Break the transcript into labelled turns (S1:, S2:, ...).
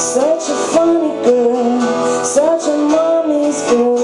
S1: Such a funny girl, such a mommy's girl.